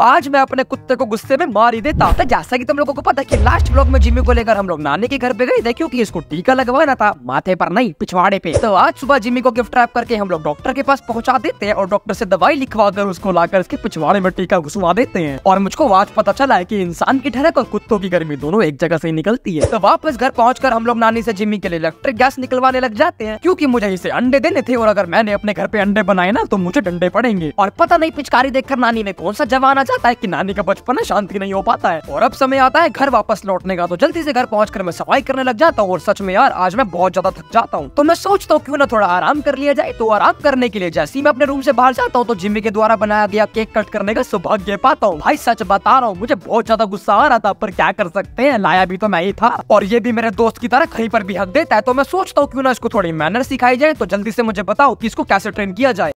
आज मैं अपने कुत्ते को गुस्से में मार ही देता। तो जैसा कि तुम लोगों को पता कि लास्ट ब्लॉग में जिम्मी को लेकर हम लोग नानी के घर पे गए थे क्योंकि इसको टीका लगवाना था, माथे पर नहीं, पिछवाड़े पे। तो आज सुबह जिम्मी को गिफ्ट रैप करके हम लोग डॉक्टर के पास पहुँचा देते हैं और डॉक्टर से दवाई लिखवा कर उसको लाकर इसके पिछवाड़े में टीका घुसवा देते हैं। और मुझको आज पता चला है की इंसान की ठहरक और कुत्तों की गर्मी दोनों एक जगह से निकलती है। तो वापस घर पहुँच हम लोग नानी से जिम्मी के लिए इलेक्ट्रिक गैस निकलवाने लग जाते हैं, क्यूँकी मुझे इसे अंडे देने थे और अगर मैंने अपने घर पे अंडे बनाए ना तो मुझे डंडे पड़ेंगे। और पता नहीं, पिचकारी देखकर नानी ने कौन सा जवान जाता है कि नानी का बचपन है शांति नहीं हो पाता है। और अब समय आता है, घर वापस लौटने का। तो जल्दी से घर पहुँच मैं सफ़ाई करने लग जाता हूँ और सच में यार, आज मैं बहुत ज़्यादा थक जाता हूँ। तो मैं सोचता हूँ, क्यों ना थोड़ा आराम कर लिया जाए। तो आराम करने के लिए जैसे ही मैं अपने रूम से बाहर जाता हूँ तो जिम्मी के द्वारा बनाया गया केक कट करने का सौभाग्य पाता हूँ। भाई, सच बता रहा हूँ, मुझे बहुत ज़्यादा गुस्सा आ रहा था, पर क्या कर सकते हैं? लाया भी तो मैं ही था। और ये भी मेरे दोस्त की तरह कहीं पर भी हक देता है। तो मैं सोचता हूँ, क्यों ना इसको थोड़ी मैनर सिखाई जाए। तो जल्दी से मुझे बताओ कि इसको कैसे ट्रेन किया जाए।